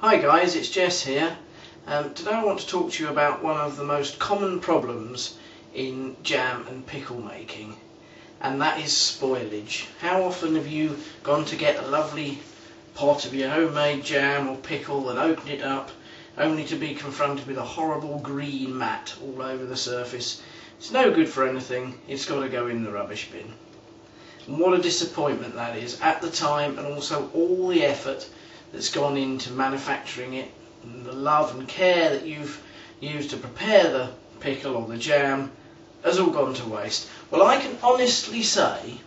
Hi guys, it's Jess here. Um, today I want to talk to you about one of the most common problems in jam and pickle making and that is spoilage. How often have you gone to get a lovely pot of your homemade jam or pickle and opened it up only to be confronted with a horrible green mat all over the surface? It's no good for anything, it's got to go in the rubbish bin. And what a disappointment that is at the time and also all the effort that's gone into manufacturing it and the love and care that you've used to prepare the pickle or the jam has all gone to waste. Well, I can honestly say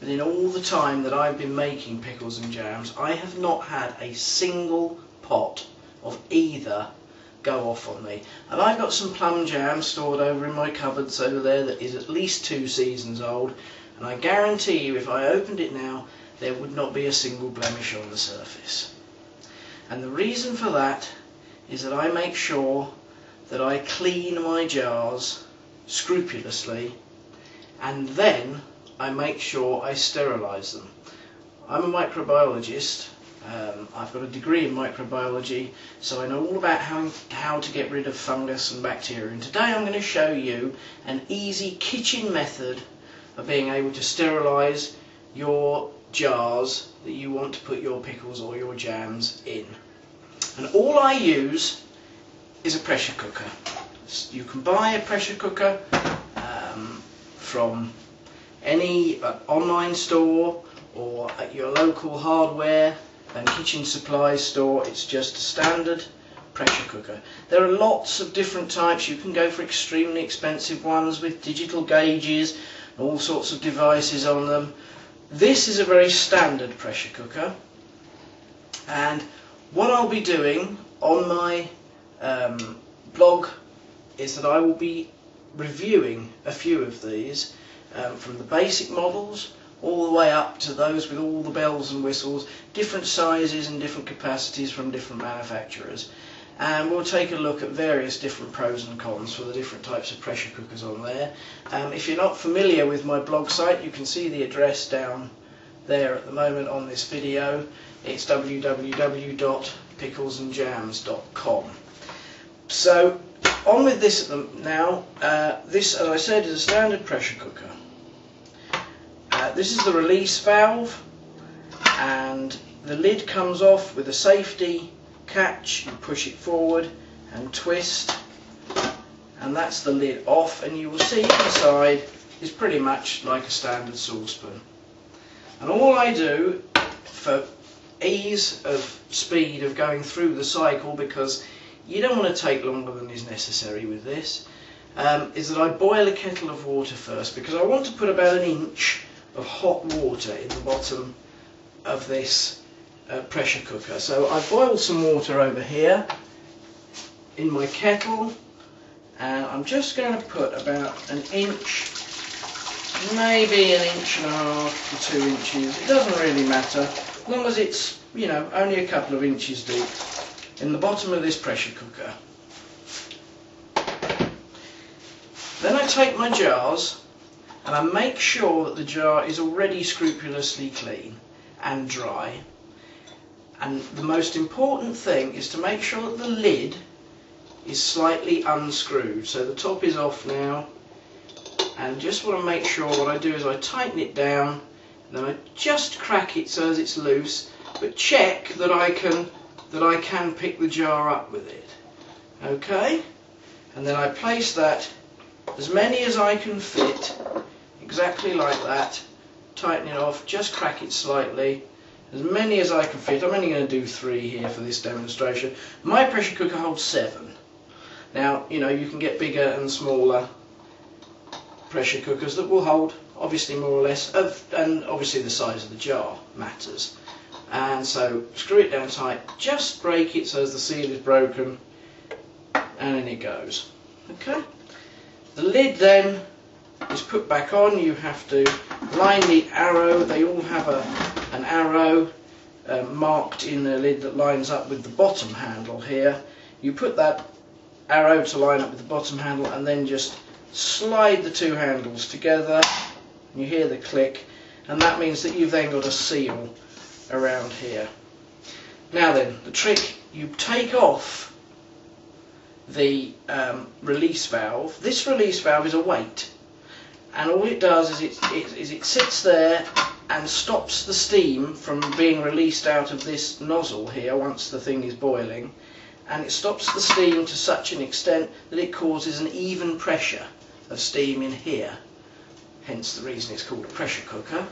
that in all the time that I've been making pickles and jams, I have not had a single pot of either go off on me. And I've got some plum jam stored over in my cupboards over there that is at least two seasons old. And I guarantee you if I opened it now, there would not be a single blemish on the surface. And the reason for that is that I make sure that I clean my jars scrupulously and then I make sure I sterilise them. I'm a microbiologist, um, I've got a degree in microbiology so I know all about how, how to get rid of fungus and bacteria and today I'm going to show you an easy kitchen method of being able to sterilise your jars that you want to put your pickles or your jams in. And all I use is a pressure cooker. You can buy a pressure cooker um, from any uh, online store or at your local hardware and kitchen supplies store. It's just a standard pressure cooker. There are lots of different types. You can go for extremely expensive ones with digital gauges and all sorts of devices on them. This is a very standard pressure cooker and what I'll be doing on my um, blog is that I will be reviewing a few of these um, from the basic models all the way up to those with all the bells and whistles, different sizes and different capacities from different manufacturers. And we'll take a look at various different pros and cons for the different types of pressure cookers on there. Um, if you're not familiar with my blog site, you can see the address down there at the moment on this video. It's www.picklesandjams.com. So on with this now. Uh, this, as I said, is a standard pressure cooker. Uh, this is the release valve and the lid comes off with a safety catch. You push it forward and twist and that's the lid off and you will see inside is pretty much like a standard saucepan. And all I do for ease of speed of going through the cycle because you don't want to take longer than is necessary with this um, is that I boil a kettle of water first because I want to put about an inch of hot water in the bottom of this uh, pressure cooker. So I've boiled some water over here in my kettle and I'm just going to put about an inch maybe an inch and a half to two inches. It doesn't really matter, as long as it's, you know, only a couple of inches deep in the bottom of this pressure cooker. Then I take my jars and I make sure that the jar is already scrupulously clean and dry. And the most important thing is to make sure that the lid is slightly unscrewed. So the top is off now. And just want to make sure what I do is I tighten it down and then I just crack it so as it's loose but check that I can that I can pick the jar up with it. Okay? And then I place that as many as I can fit exactly like that. Tighten it off just crack it slightly as many as I can fit I'm only going to do three here for this demonstration. My pressure cooker holds seven. Now you know you can get bigger and smaller pressure cookers that will hold obviously more or less of, and obviously the size of the jar matters. And so screw it down tight just break it so as the seal is broken and in it goes. Okay? The lid then is put back on. You have to line the arrow. They all have a an arrow uh, marked in the lid that lines up with the bottom handle here. You put that arrow to line up with the bottom handle and then just slide the two handles together. You hear the click and that means that you've then got a seal around here. Now then the trick you take off the um, release valve. This release valve is a weight, and all it does is it, it, is it sits there and stops the steam from being released out of this nozzle here once the thing is boiling, and it stops the steam to such an extent that it causes an even pressure of steam in here. Hence the reason it's called a pressure cooker.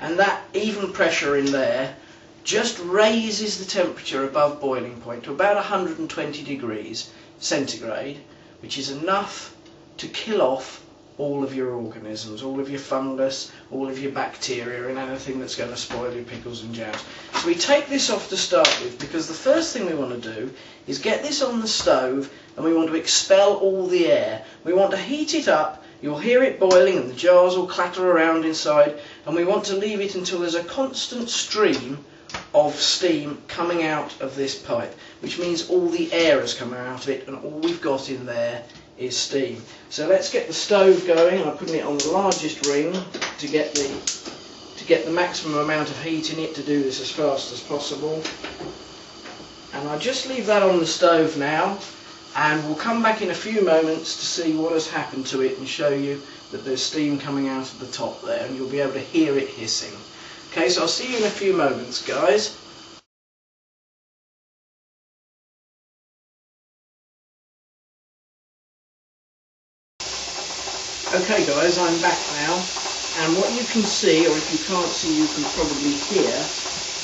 And that even pressure in there just raises the temperature above boiling point to about 120 degrees centigrade, which is enough to kill off all of your organisms, all of your fungus, all of your bacteria and anything that's going to spoil your pickles and jams. So we take this off to start with because the first thing we want to do is get this on the stove and we want to expel all the air. We want to heat it up, you'll hear it boiling and the jars will clatter around inside and we want to leave it until there's a constant stream of steam coming out of this pipe, which means all the air is coming out of it and all we've got in there is steam. So let's get the stove going. I'm putting it on the largest ring to get the to get the maximum amount of heat in it to do this as fast as possible. And I'll just leave that on the stove now and we'll come back in a few moments to see what has happened to it and show you that there's steam coming out of the top there and you'll be able to hear it hissing. Okay, so I'll see you in a few moments, guys. Guys, I'm back now, and what you can see, or if you can't see you can probably hear,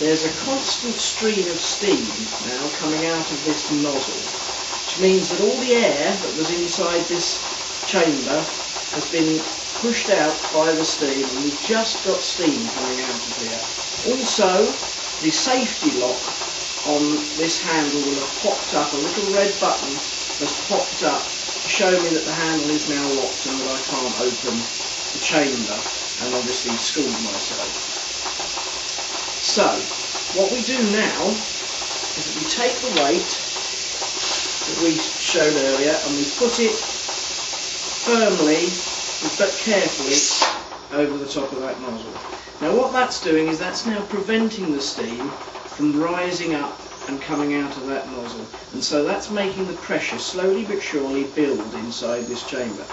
there's a constant stream of steam now coming out of this nozzle, which means that all the air that was inside this chamber has been pushed out by the steam, and we've just got steam coming out of here. Also, the safety lock on this handle will have popped up, a little red button has popped up show me that the handle is now locked and that I can't open the chamber and obviously scald myself. So, what we do now is that we take the weight that we showed earlier and we put it firmly but carefully over the top of that nozzle. Now what that's doing is that's now preventing the steam from rising up and coming out of that nozzle. And so that's making the pressure slowly but surely build inside this chamber.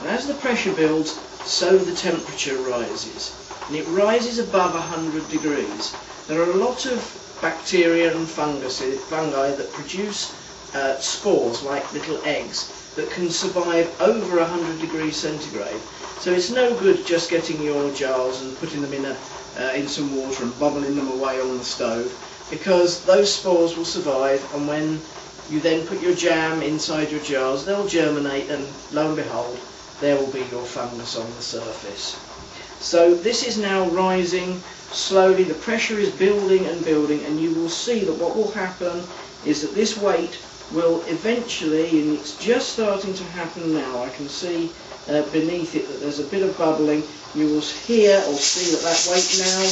And as the pressure builds, so the temperature rises. And it rises above 100 degrees. There are a lot of bacteria and fungus, fungi that produce uh, spores like little eggs that can survive over 100 degrees centigrade. So it's no good just getting your jars and putting them in, a, uh, in some water and bubbling them away on the stove because those spores will survive and when you then put your jam inside your jars they'll germinate and lo and behold there will be your fungus on the surface. So this is now rising slowly, the pressure is building and building and you will see that what will happen is that this weight will eventually, and it's just starting to happen now, I can see uh, beneath it that there's a bit of bubbling, you will hear or see that that weight now,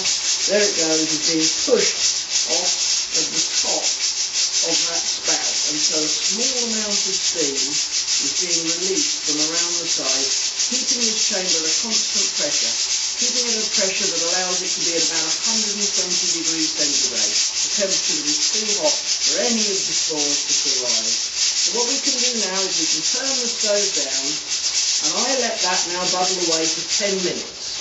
there it goes, is being pushed off of the top of that spout and so a small amount of steam is being released from around the side, keeping this chamber at a constant pressure, keeping it at a pressure that allows it to be at about 120 degrees centigrade, a temperature that is too hot for any of the spores to survive. So what we can do now is we can turn the stove down and I let that now bubble away for 10 minutes.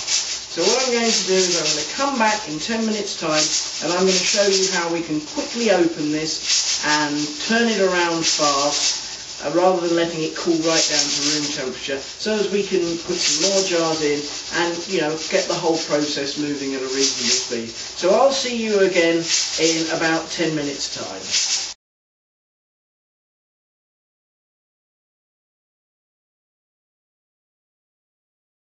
So what I'm going to do is I'm going to come back in 10 minutes time and I'm going to show you how we can quickly open this and turn it around fast uh, rather than letting it cool right down to room temperature so as we can put some more jars in and you know get the whole process moving at a reasonable speed. So I'll see you again in about 10 minutes time.